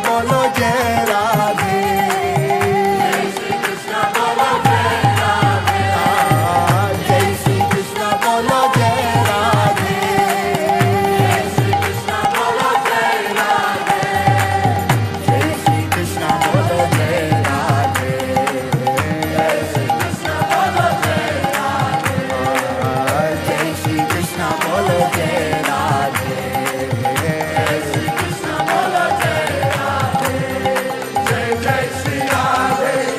bolo jera. Yes.